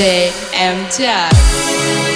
J M Jack.